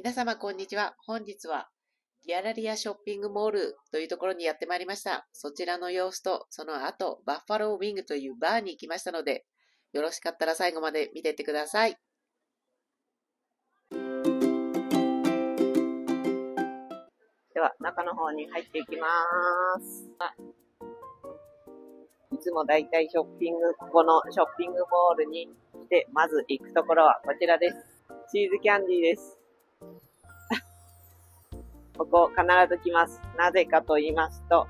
皆様こんにちは。本日はギャラリアショッピングモールというところにやってまいりました。そちらの様子と、その後、バッファローウィングというバーに行きましたので、よろしかったら最後まで見てってください。では、中の方に入っていきます。いつもだいたいショッピング、ここのショッピングモールに来て、まず行くところはこちらです。チーズキャンディーです。ここ必ず来ます。なぜかと言いますと、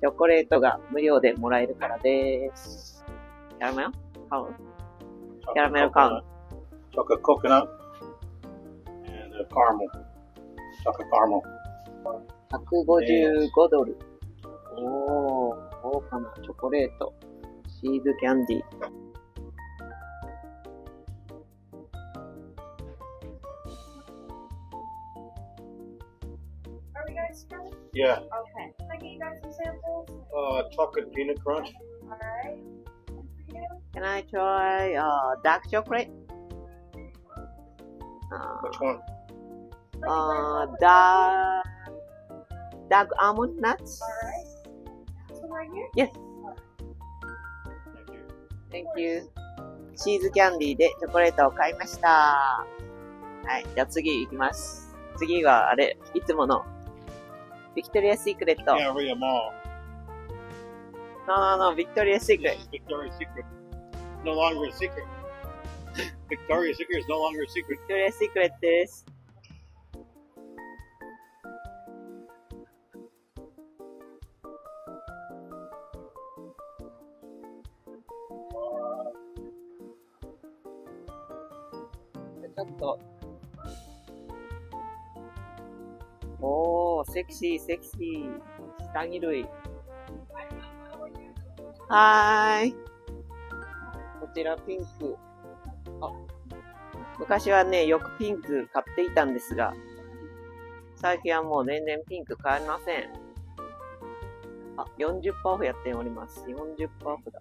チョコレートが無料でもらえるからです。キャラメル？買うキャラメル買うチョコココナット and caramel. チョコカーメル。155ドル。おー、豪華なチョコレート。シーズキャンディー。Yeah. Okay. Can I get you guys some samples? Uh, chocolate peanut crunch. Alright. Can I try uh, dark chocolate? Uh, Which one? uh, dark dark almond nuts? Alright. This one right here? Yes. Thank you. チーズキャンディーでチョコレートを買いました。はい。じゃあ次行きます。次はあれ、いつもの、ビクトリア・シークレット。Yeah, read them all. No, no, no, Victoria's Secret. This is Victoria's Secret. No longer a secret. Victoria's Secret is no longer a secret. Victoria's Secret is. Oh. Oh. セクシー、セクシー。下着類。はーい。こちらピンク。あ、昔はね、よくピンク買っていたんですが、最近はもう全然ピンク買えません。あ、40%オフやっております。40%オフだ。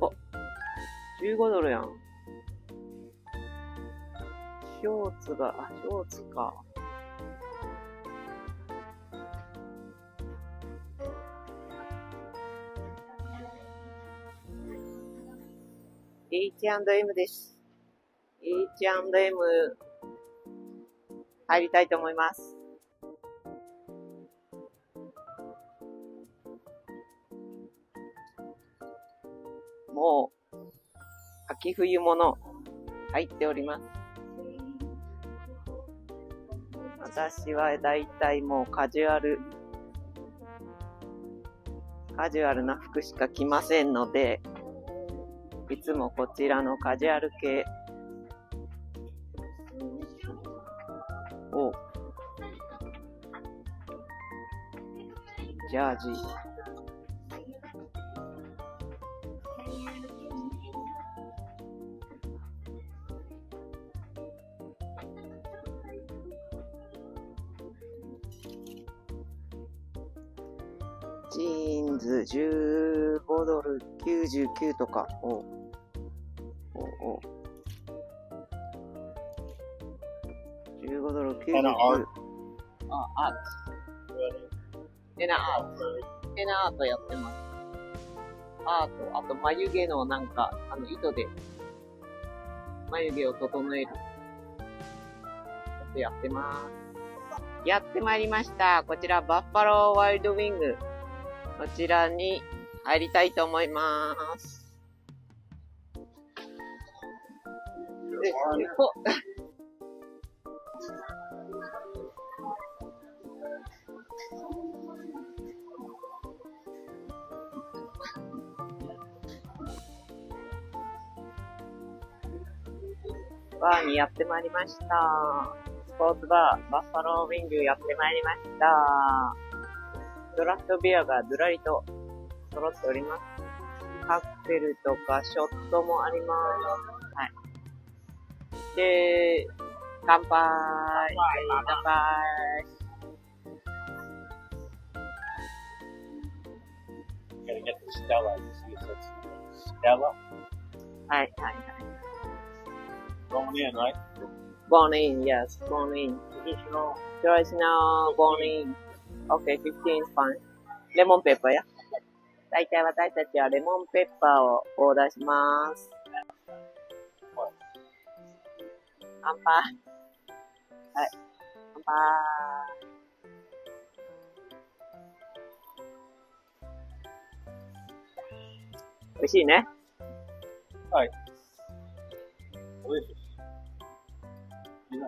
あ、15ドルやん。ショーツが、あ、ショーツか。H&M です。H&M 入りたいと思います。もう、秋冬物入っております。私はだいたいもうカジュアル、カジュアルな服しか着ませんので、いつもこちらのカジュアル系。を、ジャージ、ジーンズ。15ドル99とか。お。15ドル99。And art. あ、アート。ヘナアート。ヘナアートやってます。アート、あと眉毛のなんか、あの糸で、眉毛を整える。ちょっとやってます。やってまいりました。こちら、バッファローワイルドウィング。こちらに入りたいと思います。でこバーにやってまいりました。スポーツバー、バッファローウィングやってまいりました。ドラフトビアがずらりと揃っております。カクテルとかショットもあります。はい。で、乾杯乾杯はい、はい、はい。Going in, right? born in, yes, born in. Traditional. Traditional, born in. Okay, 15 is fine. レモンペッパーや。大体私たちはレモンペッパーをオーダーします。乾杯。はい。乾杯。美味しいね。Delicious.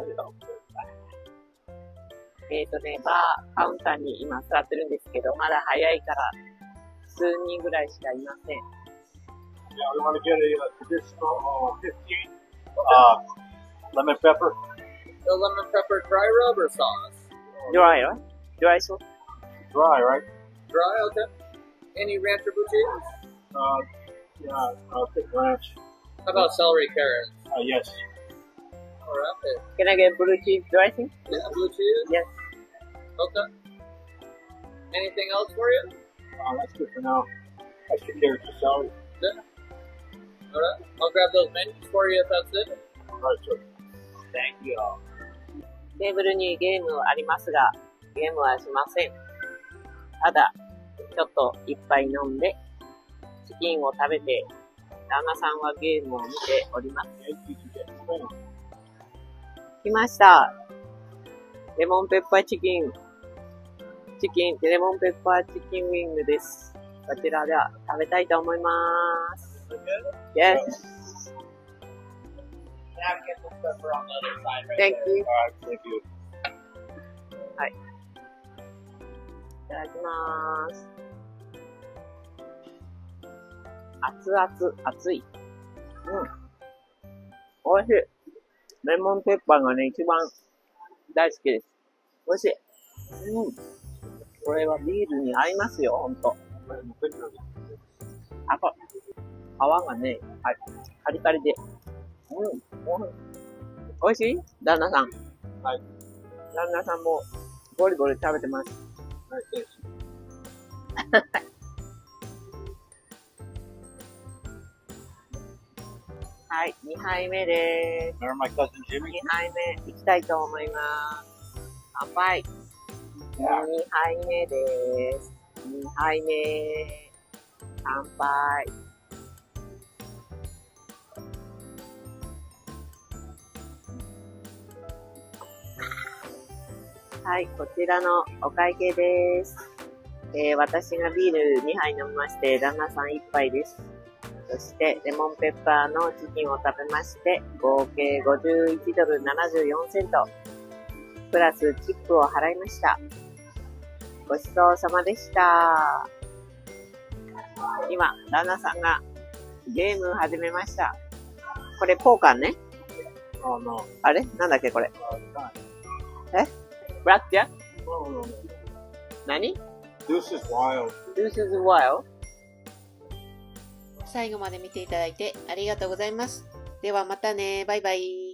なると思う。えっ、とね、バー、カウンターに今座ってるんですけど、まだ早いから、数人ぐらいしかいません。Alright. Can I get blue cheese dressing? Yeah, blue cheese? Yes. Okay. Anything else for you? Uh, that's good for now. Extra carrots and celery. Alright. I'll grab those menus for you if that's it. Right, sir. Thank you. テーブルにゲームありますが、ゲームはしません。ただ、ちょっと一杯飲んで、チキンを食べて、旦那さんはゲームを見ております。来ました。レモンペッパーチキン。チキン、レモンペッパーチキンウィングです。こちらでは食べたいと思います。Yes. Thank you. はい。いただきまーす。熱々、熱い。うん。美味しい。レモンペッパーがね、一番大好きです。美味しい。うん。これはビールに合いますよ、ほんと。あ、こ皮がね、はい、カリカリで。うん。うん美味しい？旦那さん。はい。旦那さんもゴリゴリ食べてます。All right, はい、2杯目で Remember my cousin す。Jimmy? 2杯目いきたいと思います。乾杯。2杯目です。2杯目。乾杯。はい、こちらのお会計です。えー私がビール2杯飲みまして、旦那さん1杯です。そして、レモンペッパーのチキンを食べまして、合計51ドル74セント。プラスチップを払いました。ごちそうさまでした。今、旦那さんがゲームを始めました。これ、ポーカーね。Oh, no. あれ？なんだっけこれ？Uh, time. ブラックジャック.何？Deuce is wild. ?This is wild? 最後まで見ていただいてありがとうございます。ではまたね。バイバイ。